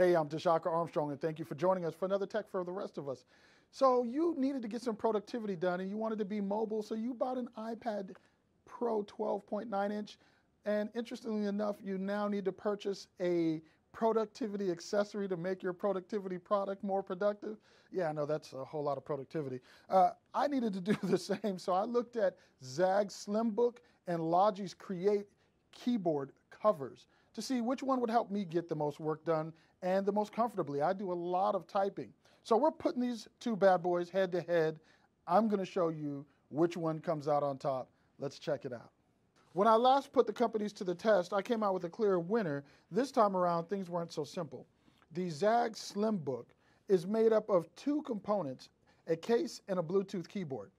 Hey, I'm Deshaka Armstrong, and thank you for joining us for another tech for the rest of us. So you needed to get some productivity done, and you wanted to be mobile, so you bought an iPad Pro 12.9 inch. And interestingly enough, you now need to purchase a productivity accessory to make your productivity product more productive. Yeah, I know that's a whole lot of productivity. Uh, I needed to do the same, so I looked at ZAGG's Slimbook and Logi's Create keyboard covers to see which one would help me get the most work done and the most comfortably. I do a lot of typing. So we're putting these two bad boys head to head. I'm going to show you which one comes out on top. Let's check it out. When I last put the companies to the test, I came out with a clear winner. This time around, things weren't so simple. The ZAGG Slimbook is made up of two components, a case and a Bluetooth keyboard.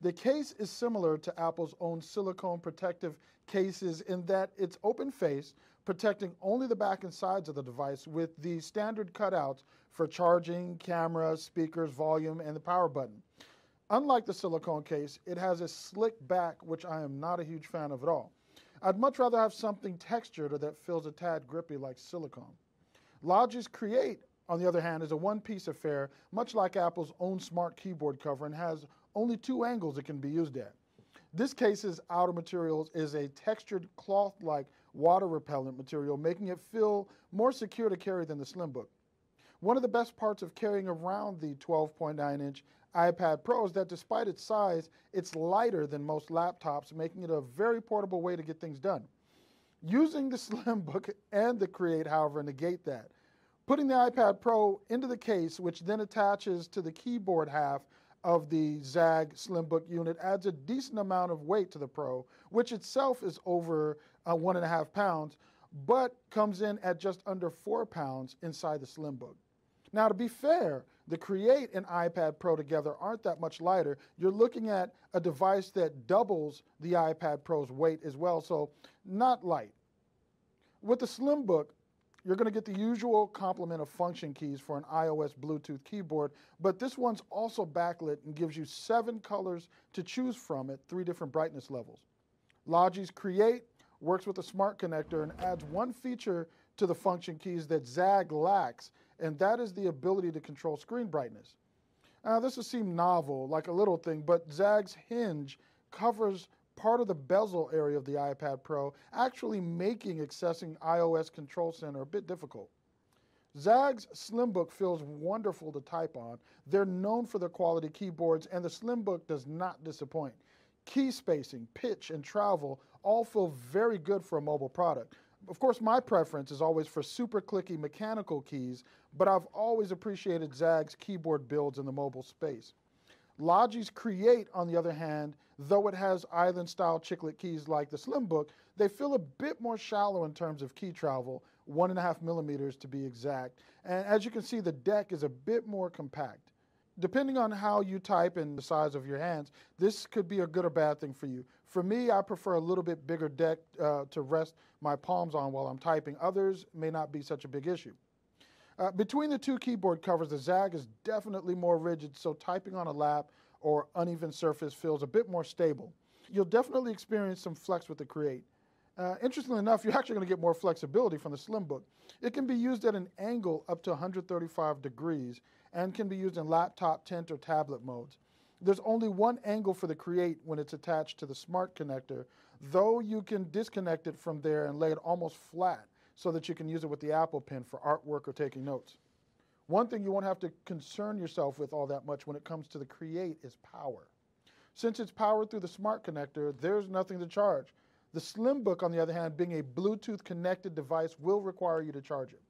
The case is similar to Apple's own silicone protective cases in that it's open face, protecting only the back and sides of the device with the standard cutouts for charging, camera, speakers, volume, and the power button. Unlike the silicone case, it has a slick back, which I am not a huge fan of at all. I'd much rather have something textured or that feels a tad grippy like silicone. Logis Create on the other hand, is a one-piece affair, much like Apple's own smart keyboard cover and has only two angles it can be used at. This case's outer materials is a textured cloth-like water repellent material, making it feel more secure to carry than the Slimbook. One of the best parts of carrying around the 12.9-inch iPad Pro is that despite its size, it's lighter than most laptops, making it a very portable way to get things done. Using the Slimbook and the Create, however, negate that. Putting the iPad Pro into the case, which then attaches to the keyboard half of the ZAGG Slimbook unit, adds a decent amount of weight to the Pro, which itself is over uh, one and a half pounds, but comes in at just under four pounds inside the Slimbook. Now, to be fair, the Create and iPad Pro together aren't that much lighter. You're looking at a device that doubles the iPad Pro's weight as well, so not light. With the Slimbook, you're going to get the usual complement of function keys for an iOS Bluetooth keyboard, but this one's also backlit and gives you seven colors to choose from at three different brightness levels. Logi's Create works with a smart connector and adds one feature to the function keys that ZAGG lacks, and that is the ability to control screen brightness. Now, this will seem novel, like a little thing, but ZAGG's hinge covers part of the bezel area of the iPad Pro, actually making accessing iOS Control Center a bit difficult. ZAGG's Slimbook feels wonderful to type on. They're known for their quality keyboards, and the Slimbook does not disappoint. Key spacing, pitch, and travel all feel very good for a mobile product. Of course, my preference is always for super clicky mechanical keys, but I've always appreciated ZAGG's keyboard builds in the mobile space. Logi's Create, on the other hand, though it has island style chiclet keys like the Slimbook, they feel a bit more shallow in terms of key travel, one and a half millimeters to be exact. And as you can see, the deck is a bit more compact. Depending on how you type and the size of your hands, this could be a good or bad thing for you. For me, I prefer a little bit bigger deck uh, to rest my palms on while I'm typing. Others may not be such a big issue. Uh, between the two keyboard covers, the ZAGG is definitely more rigid, so typing on a lap or uneven surface feels a bit more stable. You'll definitely experience some flex with the Create. Uh, interestingly enough, you're actually going to get more flexibility from the Slimbook. It can be used at an angle up to 135 degrees and can be used in laptop, tent, or tablet modes. There's only one angle for the Create when it's attached to the Smart connector, though you can disconnect it from there and lay it almost flat so that you can use it with the Apple Pen for artwork or taking notes. One thing you won't have to concern yourself with all that much when it comes to the Create is power. Since it's powered through the smart connector, there's nothing to charge. The Slimbook, on the other hand, being a Bluetooth connected device, will require you to charge it.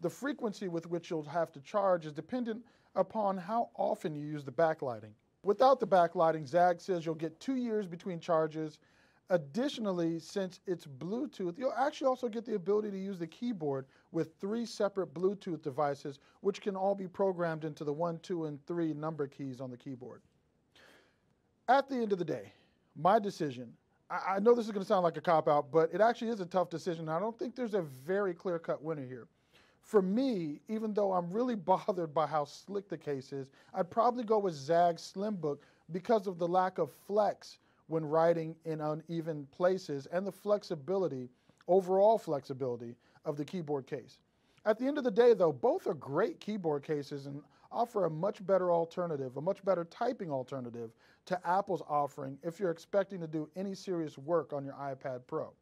The frequency with which you'll have to charge is dependent upon how often you use the backlighting. Without the backlighting, ZAGG says you'll get two years between charges Additionally, since it's Bluetooth, you'll actually also get the ability to use the keyboard with three separate Bluetooth devices, which can all be programmed into the one, two, and three number keys on the keyboard. At the end of the day, my decision, I, know this is going to sound like a cop out, but it actually is a tough decision. I don't think there's a very clear cut winner here. For me, even though I'm really bothered by how slick the case is, I'd probably go with ZAGG Slimbook because of the lack of flex when writing in uneven places and the flexibility, overall flexibility of the keyboard case. At the end of the day, though, both are great keyboard cases and offer a much better alternative, a much better typing alternative to Apple's offering if you're expecting to do any serious work on your iPad Pro.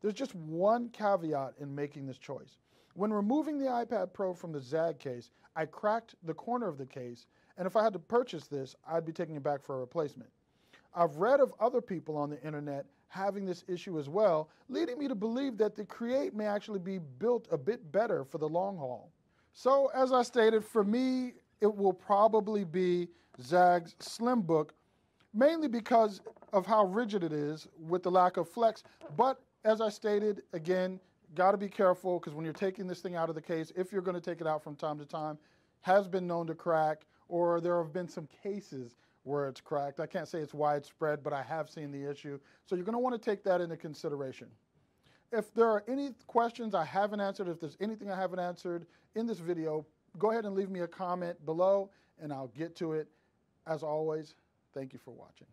There's just one caveat in making this choice. When removing the iPad Pro from the ZAGG case, I cracked the corner of the case, and if I had to purchase this, I'd be taking it back for a replacement. I've read of other people on the internet having this issue as well, leading me to believe that the Create may actually be built a bit better for the long haul. So, as I stated, for me, it will probably be ZAGG's Slimbook, mainly because of how rigid it is with the lack of flex. But as I stated, again, got to be careful because when you're taking this thing out of the case, if you're going to take it out from time to time, has been known to crack, or there have been some cases where it's cracked. I can't say it's widespread, but I have seen the issue. So you're going to want to take that into consideration. If there are any questions I haven't answered, if there's anything I haven't answered in this video, go ahead and leave me a comment below and I'll get to it. As always, thank you for watching.